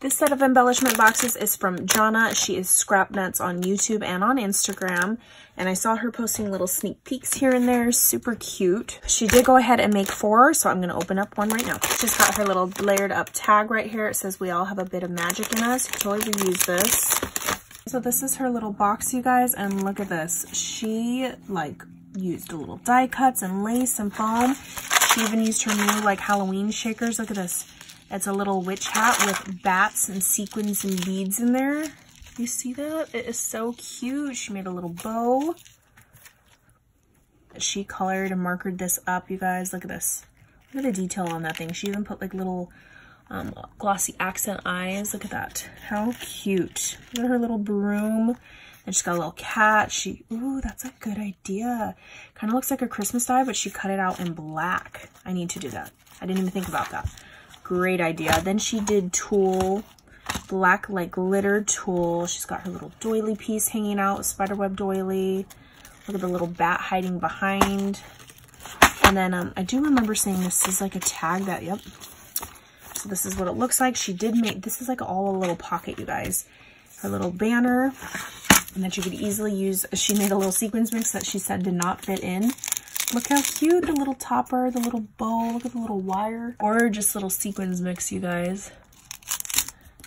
This set of embellishment boxes is from Johnna. She is Scrap Nuts on YouTube and on Instagram. And I saw her posting little sneak peeks here and there. Super cute. She did go ahead and make four, so I'm going to open up one right now. She's got her little layered up tag right here. It says we all have a bit of magic in us. Totally reuse this. So this is her little box, you guys. And look at this. She, like, used a little die cuts and lace and foam. She even used her new, like, Halloween shakers. Look at this. It's a little witch hat with bats and sequins and beads in there. You see that? It is so cute. She made a little bow. She colored and markered this up, you guys. Look at this. Look at the detail on that thing. She even put like little um, glossy accent eyes. Look at that. How cute. Look at her little broom. And she's got a little cat. She, ooh, that's a good idea. Kind of looks like a Christmas die, but she cut it out in black. I need to do that. I didn't even think about that. Great idea. Then she did tulle, black like glitter tulle. She's got her little doily piece hanging out, spiderweb doily. Look at the little bat hiding behind. And then um, I do remember saying this is like a tag that, yep. So this is what it looks like. She did make, this is like all a little pocket, you guys. Her little banner. And that you could easily use, she made a little sequins mix that she said did not fit in. Look how cute, the little topper, the little bow, look at the little wire. Or just little sequins mix, you guys.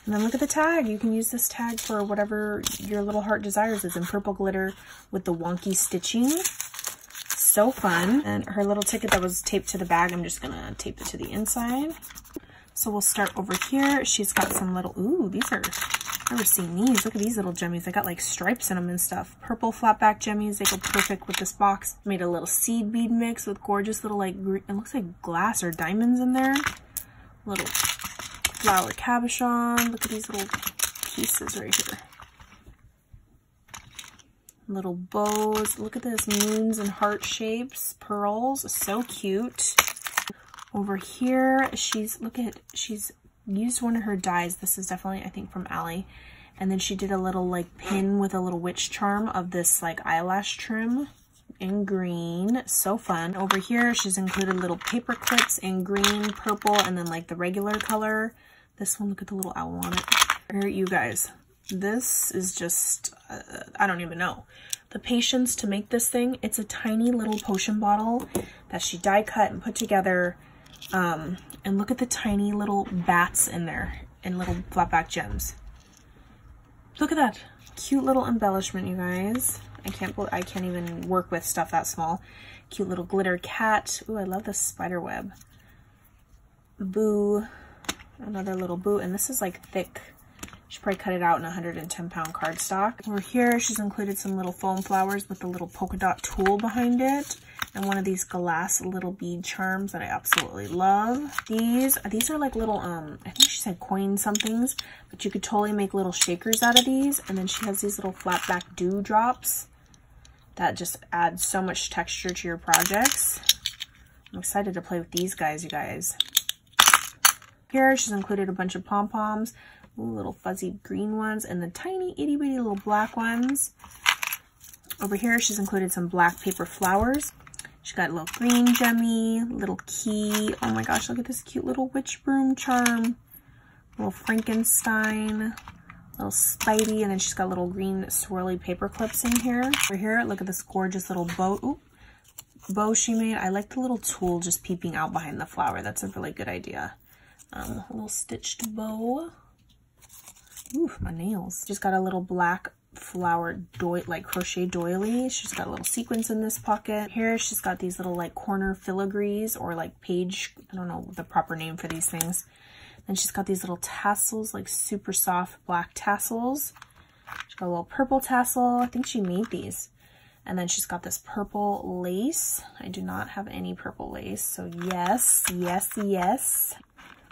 And then look at the tag. You can use this tag for whatever your little heart desires. It's in purple glitter with the wonky stitching. So fun. And her little ticket that was taped to the bag, I'm just to tape it to the inside. So we'll start over here. She's got some little, ooh, these are never seen these. Look at these little gemmies. They got like stripes in them and stuff. Purple flat back gemmies. They go perfect with this box. Made a little seed bead mix with gorgeous little like, it looks like glass or diamonds in there. Little flower cabochon. Look at these little pieces right here. Little bows. Look at this. Moons and heart shapes. Pearls. So cute. Over here, she's, look at, she's used one of her dies. This is definitely, I think, from Ali. And then she did a little like pin with a little witch charm of this like eyelash trim in green. So fun. Over here, she's included little paper clips in green, purple, and then like the regular color. This one, look at the little owl on it. Here, you guys, this is just, uh, I don't even know. The patience to make this thing, it's a tiny little potion bottle that she die cut and put together um, and look at the tiny little bats in there and little flat back gems. Look at that. Cute little embellishment, you guys. I can't I can't even work with stuff that small. Cute little glitter cat. Ooh, I love this spider web. Boo. Another little boo. And this is like thick. She probably cut it out in 110 pound cardstock. Over here, she's included some little foam flowers with a little polka dot tulle behind it and one of these glass little bead charms that I absolutely love. These, these are like little, um, I think she said coin somethings, but you could totally make little shakers out of these. And then she has these little flat back dewdrops that just add so much texture to your projects. I'm excited to play with these guys, you guys. Here, she's included a bunch of pom-poms, little fuzzy green ones, and the tiny itty bitty little black ones. Over here, she's included some black paper flowers. She's got a little green gemmy, little key. Oh my gosh, look at this cute little witch broom charm. Little Frankenstein, little Spidey, and then she's got little green swirly paper clips in here. Over here, look at this gorgeous little bow. Ooh, bow she made. I like the little tulle just peeping out behind the flower. That's a really good idea. Um, a little stitched bow. Ooh, my nails. Just got a little black flower doily, like crochet doily. She's got a little sequins in this pocket. Here she's got these little like corner filigrees or like page, I don't know the proper name for these things. Then she's got these little tassels, like super soft black tassels. She's got a little purple tassel. I think she made these. And then she's got this purple lace. I do not have any purple lace. So yes, yes, yes.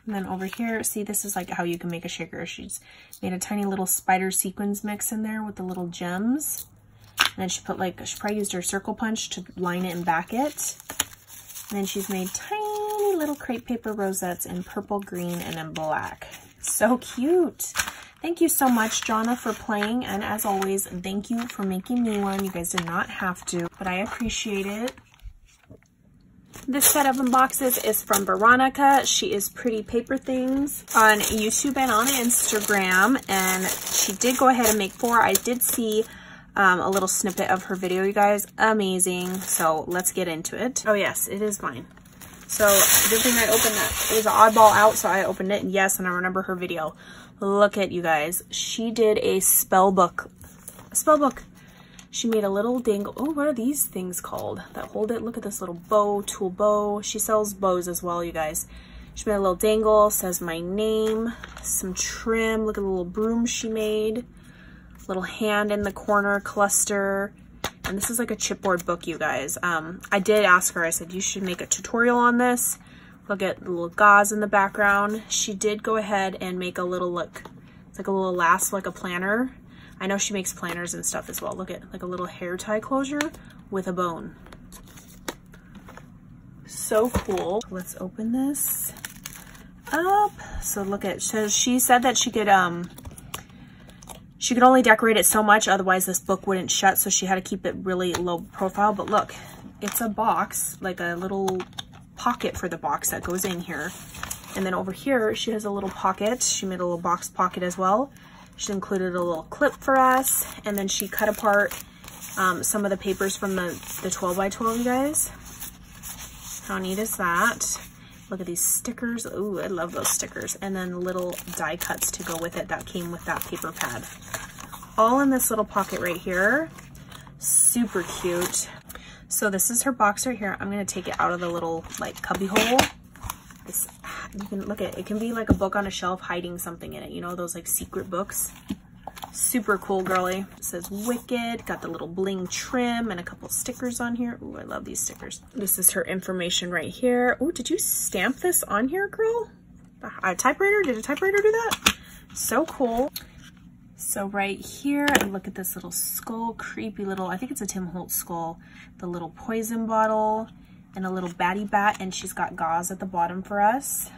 And then over here, see, this is like how you can make a shaker. She's made a tiny little spider sequins mix in there with the little gems. And then she put like, she probably used her circle punch to line it and back it. And then she's made tiny little crepe paper rosettes in purple, green, and then black. So cute. Thank you so much, Johnna, for playing. And as always, thank you for making me one. You guys did not have to, but I appreciate it. This set of unboxes is from Veronica. She is Pretty Paper Things on YouTube and on Instagram. And she did go ahead and make four. I did see um, a little snippet of her video, you guys. Amazing. So let's get into it. Oh yes, it is mine. So good thing I opened that. It was an oddball out, so I opened it. And yes, and I remember her video. Look at you guys. She did a spell book. A spell book. She made a little dangle. Oh, what are these things called that hold it? Look at this little bow, tulle bow. She sells bows as well, you guys. She made a little dangle, says my name, some trim. Look at the little broom she made. Little hand in the corner cluster. And this is like a chipboard book, you guys. Um, I did ask her, I said, you should make a tutorial on this. Look at the little gauze in the background. She did go ahead and make a little look. It's like a little last, like a planner I know she makes planners and stuff as well. Look at like a little hair tie closure with a bone. So cool. Let's open this up. So look at, so she said that she could, um, she could only decorate it so much, otherwise this book wouldn't shut, so she had to keep it really low profile. But look, it's a box, like a little pocket for the box that goes in here. And then over here, she has a little pocket. She made a little box pocket as well. She included a little clip for us, and then she cut apart um, some of the papers from the, the 12 by 12, you guys. How neat is that? Look at these stickers. Ooh, I love those stickers. And then little die cuts to go with it that came with that paper pad. All in this little pocket right here. Super cute. So this is her box right here. I'm going to take it out of the little like cubby hole it's, you can look at it. It can be like a book on a shelf hiding something in it. You know, those like secret books. Super cool, girly. It says Wicked. Got the little bling trim and a couple stickers on here. Ooh, I love these stickers. This is her information right here. Oh, did you stamp this on here, girl? A typewriter? Did a typewriter do that? So cool. So right here, look at this little skull, creepy little, I think it's a Tim Holtz skull. The little poison bottle and a little batty bat and she's got gauze at the bottom for us.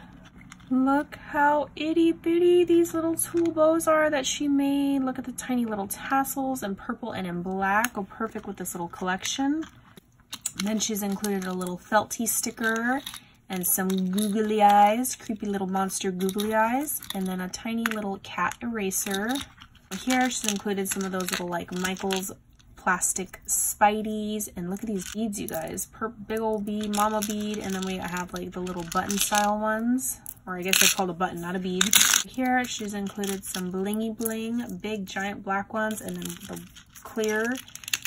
Look how itty bitty these little tulle bows are that she made. Look at the tiny little tassels in purple and in black. Go perfect with this little collection. And then she's included a little felty sticker and some googly eyes, creepy little monster googly eyes, and then a tiny little cat eraser. Here she's included some of those little like Michael's plastic spideys and look at these beads you guys per big old bead mama bead and then we have like the little button style ones or i guess they're called a button not a bead here she's included some blingy bling big giant black ones and then the clear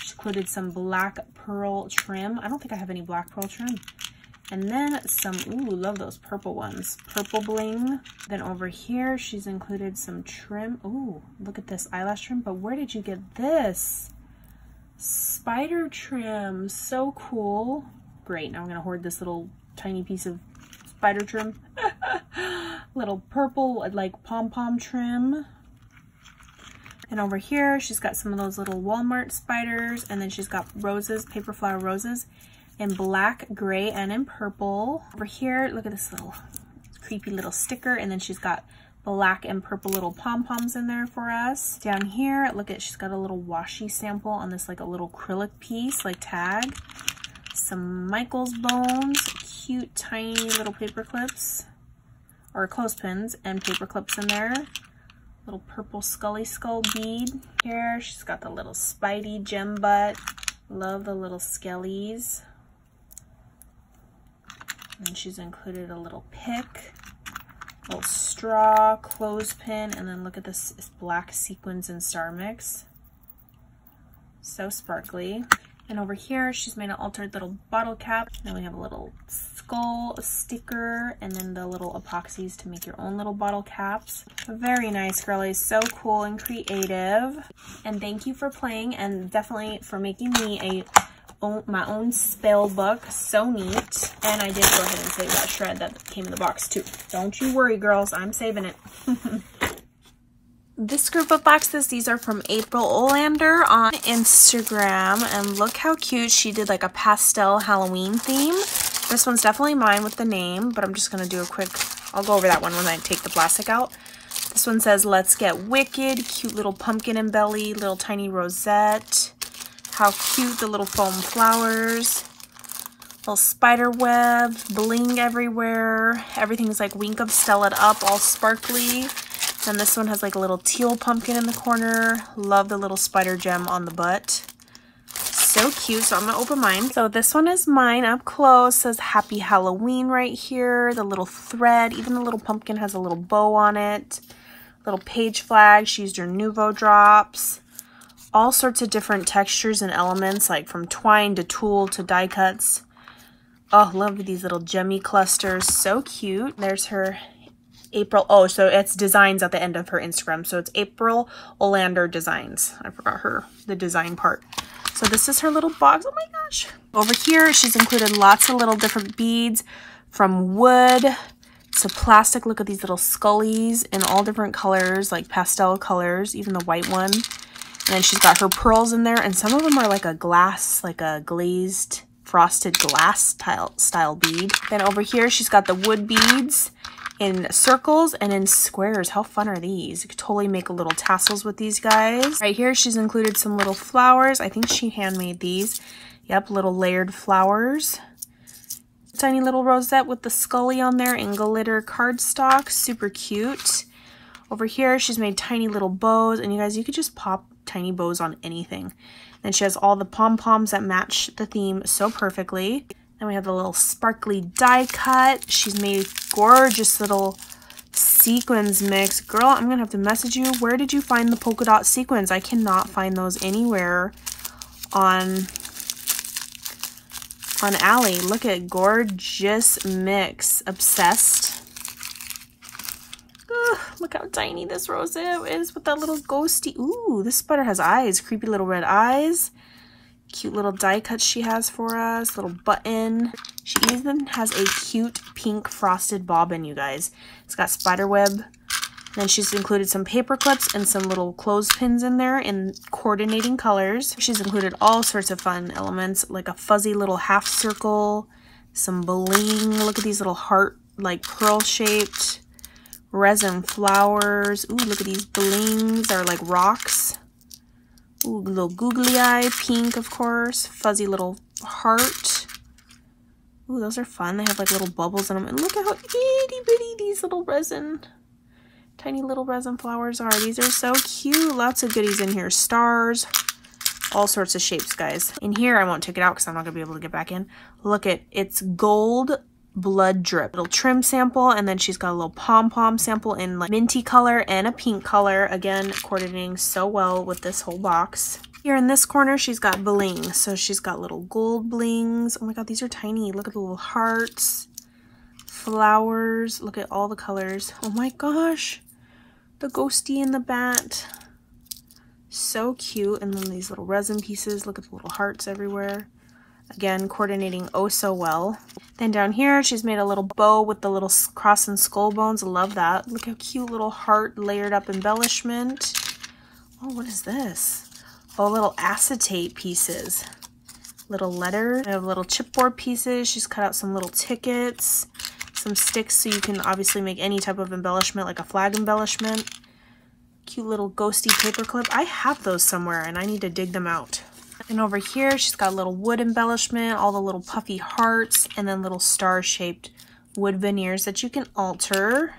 she included some black pearl trim i don't think i have any black pearl trim and then some, ooh, love those purple ones. Purple bling. Then over here, she's included some trim. Ooh, look at this eyelash trim. But where did you get this? Spider trim, so cool. Great, now I'm gonna hoard this little tiny piece of spider trim. little purple, like pom-pom trim. And over here, she's got some of those little Walmart spiders, and then she's got roses, paper flower roses, in black, gray, and in purple. Over here, look at this little creepy little sticker, and then she's got black and purple little pom-poms in there for us. Down here, look at, she's got a little washi sample on this like a little acrylic piece, like tag. Some Michael's bones, cute tiny little paper clips or clothespins and paper clips in there. Little purple scully skull bead here. She's got the little Spidey gem butt. Love the little skellies. And she's included a little pick little straw, clothespin, and then look at this black sequins and star mix. So sparkly. And over here, she's made an altered little bottle cap. Then we have a little skull, sticker, and then the little epoxies to make your own little bottle caps. Very nice, girlies. So cool and creative. And thank you for playing and definitely for making me a my own spell book. So neat. And I did go ahead and save that shred that came in the box too. Don't you worry, girls. I'm saving it. this group of boxes, these are from April Olander on Instagram. And look how cute. She did like a pastel Halloween theme. This one's definitely mine with the name, but I'm just going to do a quick, I'll go over that one when I take the plastic out. This one says, let's get wicked, cute little pumpkin and belly, little tiny rosette. How cute the little foam flowers. Little spider web, bling everywhere. Everything's like wink of Stella up, all sparkly. And this one has like a little teal pumpkin in the corner. Love the little spider gem on the butt. So cute. So I'm to open mine. So this one is mine up close. Says Happy Halloween right here. The little thread. Even the little pumpkin has a little bow on it. Little page flag. She used her Nuvo drops. All sorts of different textures and elements like from twine to tulle to die cuts. Oh, love these little gemmy clusters. So cute. There's her April. Oh, so it's designs at the end of her Instagram. So it's April Olander Designs. I forgot her, the design part. So this is her little box. Oh my gosh. Over here, she's included lots of little different beads from wood to plastic. Look at these little scullies in all different colors, like pastel colors, even the white one. And then she's got her pearls in there, and some of them are like a glass, like a glazed frosted glass style, style bead. Then over here, she's got the wood beads in circles and in squares. How fun are these? You could totally make a little tassels with these guys. Right here, she's included some little flowers. I think she handmade these. Yep, little layered flowers. Tiny little rosette with the scully on there and glitter cardstock. Super cute. Over here, she's made tiny little bows. And you guys, you could just pop tiny bows on anything. And she has all the pom-poms that match the theme so perfectly. Then we have the little sparkly die cut. She's made a gorgeous little sequins mix. Girl, I'm going to have to message you. Where did you find the polka dot sequins? I cannot find those anywhere on on Ali. Look at gorgeous mix. Obsessed. Ugh, look how tiny this rosette is with that little ghosty. Ooh, this spider has eyes. Creepy little red eyes. Cute little die cuts she has for us. Little button. She even has a cute pink frosted bobbin, you guys. It's got spider web. Then she's included some paper clips and some little clothespins in there in coordinating colors. She's included all sorts of fun elements, like a fuzzy little half circle, some bling. Look at these little heart, like pearl-shaped resin flowers. Ooh, look at these blings. They're like rocks. Ooh, little googly eye, pink, of course. Fuzzy little heart. Ooh, those are fun. They have like little bubbles in them. And look at how itty bitty these little resin, tiny little resin flowers are. These are so cute. Lots of goodies in here. Stars, all sorts of shapes, guys. In here, I won't take it out because I'm not going to be able to get back in. Look at, it's gold blood drip. Little trim sample and then she's got a little pom-pom sample in like minty color and a pink color. Again coordinating so well with this whole box. Here in this corner she's got bling so she's got little gold blings. Oh my god these are tiny. Look at the little hearts flowers. Look at all the colors. Oh my gosh the ghosty and the bat so cute. And then these little resin pieces. Look at the little hearts everywhere Again, coordinating oh so well. Then down here, she's made a little bow with the little cross and skull bones. Love that. Look how cute little heart layered up embellishment. Oh, what is this? Oh, little acetate pieces. Little letters. I have little chipboard pieces. She's cut out some little tickets. Some sticks so you can obviously make any type of embellishment, like a flag embellishment. Cute little ghosty paper clip. I have those somewhere and I need to dig them out. And over here, she's got a little wood embellishment, all the little puffy hearts, and then little star-shaped wood veneers that you can alter.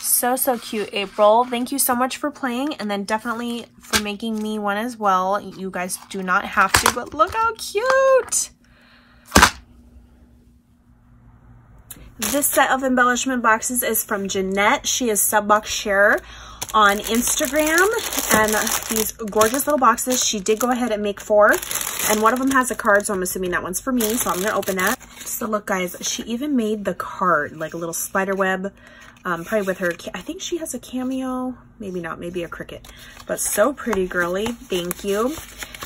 So, so cute, April. Thank you so much for playing, and then definitely for making me one as well. You guys do not have to, but look how cute! This set of embellishment boxes is from Jannett. She is Subbox Share on Instagram and these gorgeous little boxes. She did go ahead and make four and one of them has a card. So I'm assuming that one's for me. So I'm going to open that. So look guys, she even made the card like a little spider web. Um, probably with her, I think she has a cameo, maybe not, maybe a Cricut, but so pretty girly. Thank you.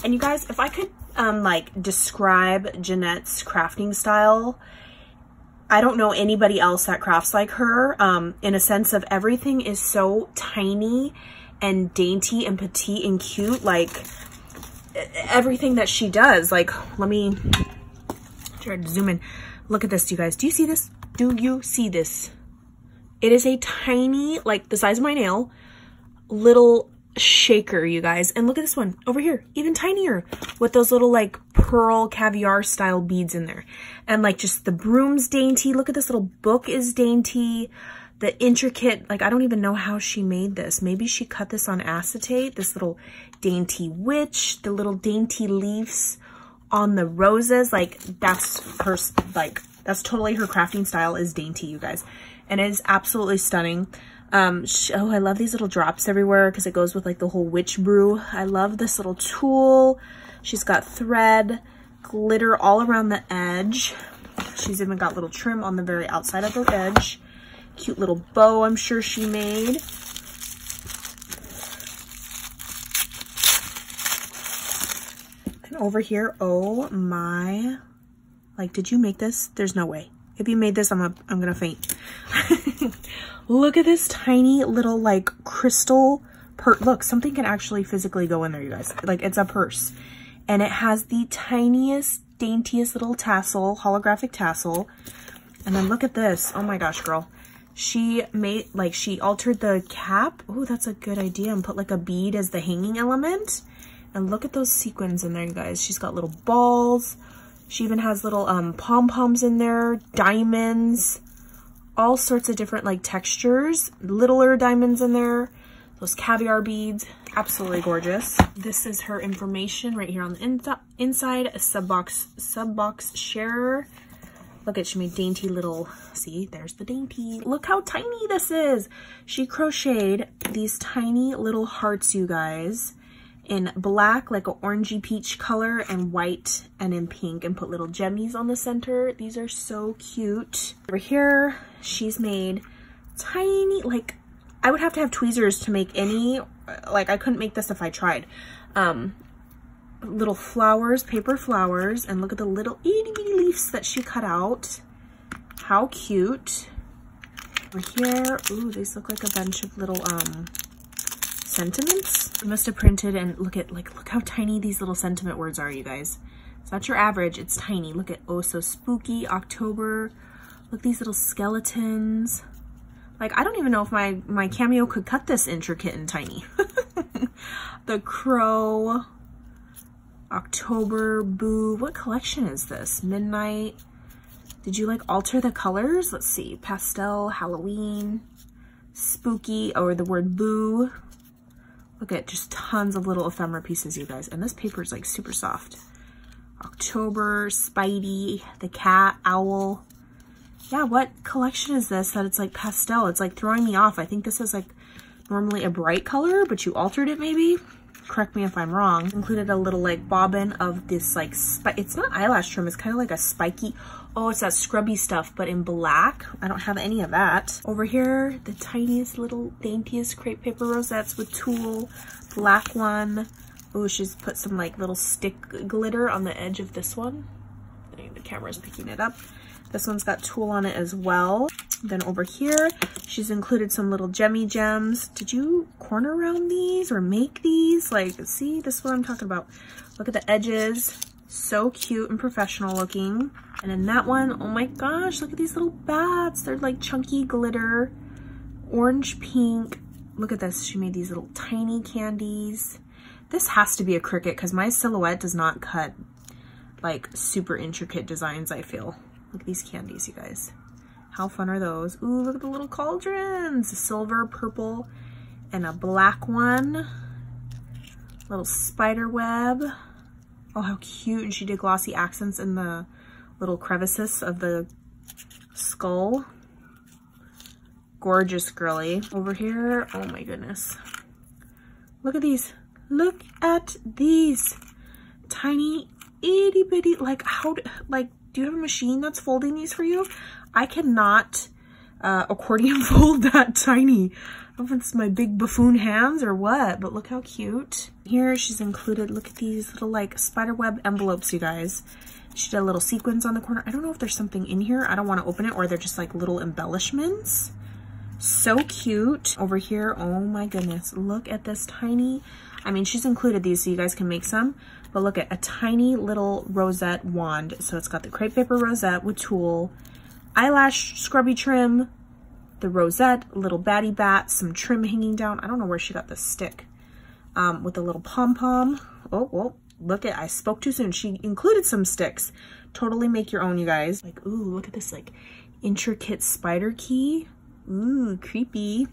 And you guys, if I could um, like describe Jannett's crafting style, I don't know anybody else that crafts like her um, in a sense of everything is so tiny and dainty and petite and cute. Like everything that she does. Like, let me try to zoom in. Look at this, you guys. Do you see this? Do you see this? It is a tiny, like the size of my nail, little shaker, you guys. And look at this one over here, even tinier with those little like pearl caviar style beads in there. And like just the broom's dainty. Look at this little book is dainty. The intricate, like I don't even know how she made this. Maybe she cut this on acetate, this little dainty witch, the little dainty leaves on the roses. Like that's her, like that's totally her crafting style is dainty, you guys. And it is absolutely stunning. Um, oh, I love these little drops everywhere because it goes with like the whole witch brew. I love this little tulle. She's got thread, glitter all around the edge. She's even got little trim on the very outside of the edge. Cute little bow I'm sure she made. And over here, oh my, like, did you make this? There's no way. If you made this, I'm, a, I'm gonna faint. Look at this tiny little like crystal purse. Look, something can actually physically go in there, you guys. Like it's a purse. And it has the tiniest, daintiest little tassel, holographic tassel. And then look at this. Oh my gosh, girl. She made, like, she altered the cap. Oh, that's a good idea. And put like a bead as the hanging element. And look at those sequins in there, you guys. She's got little balls. She even has little um, pom-poms in there, diamonds all sorts of different like textures, littler diamonds in there, those caviar beads, absolutely gorgeous. This is her information right here on the in inside, a sub box, sub box sharer. Look at, she made dainty little, see, there's the dainty. Look how tiny this is. She crocheted these tiny little hearts, you guys in black, like an orangey peach color, and white and in pink, and put little gemmies on the center. These are so cute. Over here, she's made tiny, like, I would have to have tweezers to make any, like, I couldn't make this if I tried. Um, little flowers, paper flowers, and look at the little itty bitty leaves that she cut out. How cute. Over here, ooh, these look like a bunch of little, um, sentiments. I must have printed and look at like look how tiny these little sentiment words are, you guys. It's not your average, it's tiny. Look at oh so spooky, October. Look these little skeletons. Like I don't even know if my my cameo could cut this intricate and tiny. the crow, October, boo. What collection is this? Midnight. Did you like alter the colors? Let's see. Pastel, Halloween, spooky, or the word boo. Look at just tons of little ephemera pieces, you guys. And this paper is like super soft. October, Spidey, the cat, owl. Yeah, what collection is this that it's like pastel? It's like throwing me off. I think this is like normally a bright color, but you altered it maybe? Correct me if I'm wrong. Included a little like bobbin of this like, it's not eyelash trim, it's kind of like a spiky, Oh, it's that scrubby stuff, but in black. I don't have any of that. Over here, the tiniest little daintiest crepe paper rosettes with tulle. Black one. Oh, she's put some like little stick glitter on the edge of this one. The camera's picking it up. This one's got tulle on it as well. Then over here, she's included some little gemmy gems. Did you corner around these or make these? Like, see, this is what I'm talking about. Look at the edges. So cute and professional looking. And in that one, oh my gosh, look at these little bats. They're like chunky glitter, orange pink. Look at this, she made these little tiny candies. This has to be a Cricut because my silhouette does not cut like super intricate designs, I feel. Look at these candies, you guys. How fun are those? Ooh, look at the little cauldrons. Silver, purple, and a black one. Little spider web. Oh, how cute. And she did glossy accents in the little crevices of the skull. Gorgeous girly. Over here, oh my goodness. Look at these. Look at these. Tiny, itty bitty, like how, like, do you have a machine that's folding these for you? I cannot uh, accordion fold that tiny I don't know if it's my big buffoon hands or what, but look how cute. Here she's included, look at these little like spider web envelopes, you guys. She did a little sequins on the corner. I don't know if there's something in here. I don't want to open it or they're just like little embellishments. So cute. Over here, oh my goodness. Look at this tiny, I mean, she's included these so you guys can make some, but look at a tiny little rosette wand. So it's got the crepe paper rosette with tulle, eyelash scrubby trim, the rosette, little batty bat, some trim hanging down. I don't know where she got the stick. um, with a little pom-pom. Oh, well, look at, I spoke too soon. She included some sticks. Totally make your own, you guys. Like, ooh, look at this, like, intricate spider key. Ooh, creepy.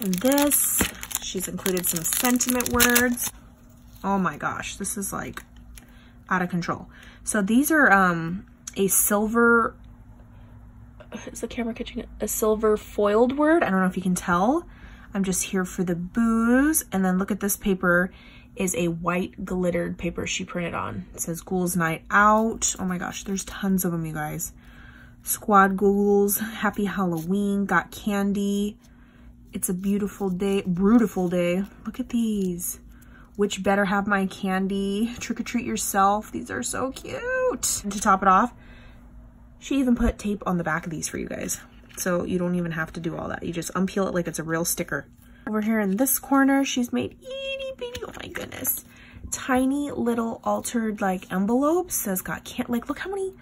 And this, she's included some sentiment words. Oh my gosh, this is like out of control. So these are um, a silver, is the camera catching it? A silver foiled word. I don't know if you can tell. I'm just here for the booze. And then look at this paper is a white glittered paper she printed on. It says Ghouls Night Out. Oh my gosh, there's tons of them, you guys. Squad Ghouls, Happy Halloween, Got Candy. It's a beautiful day, beautiful day. Look at these. Witch better have my candy? Trick or treat yourself. These are so cute. And to top it off, she even put tape on the back of these for you guys. So you don't even have to do all that. You just unpeel it like it's a real sticker. Over here in this corner, she's made itty bitty, oh my goodness, tiny little altered like envelopes. Says got can't, like look how many,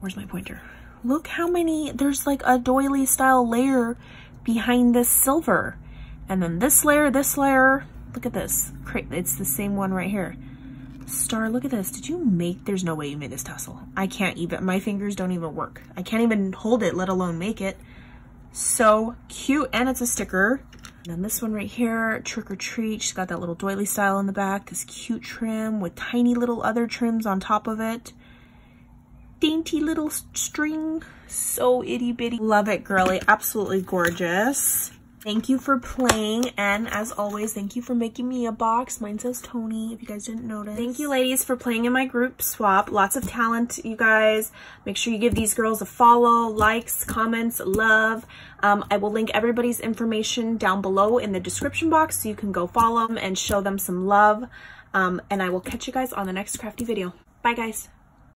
where's my pointer? Look how many, there's like a doily style layer behind this silver. And then this layer, this layer, look at this. It's the same one right here. Star, look at this. Did you make, there's no way you made this tassel. I can't even, my fingers don't even work. I can't even hold it, let alone make it. So cute, and it's a sticker. And then this one right here, Trick or Treat. She's got that little doily style in the back, this cute trim with tiny little other trims on top of it. Dainty little string, so itty bitty. Love it, girly, absolutely gorgeous. Thank you for playing, and as always, thank you for making me a box. Mine says Toni, if you guys didn't notice. Thank you, ladies, for playing in my group swap. Lots of talent, you guys. Make sure you give these girls a follow, likes, comments, love. Um, I will link everybody's information down below in the description box so you can go follow them and show them some love. Um, and I will catch you guys on the next crafty video. Bye, guys.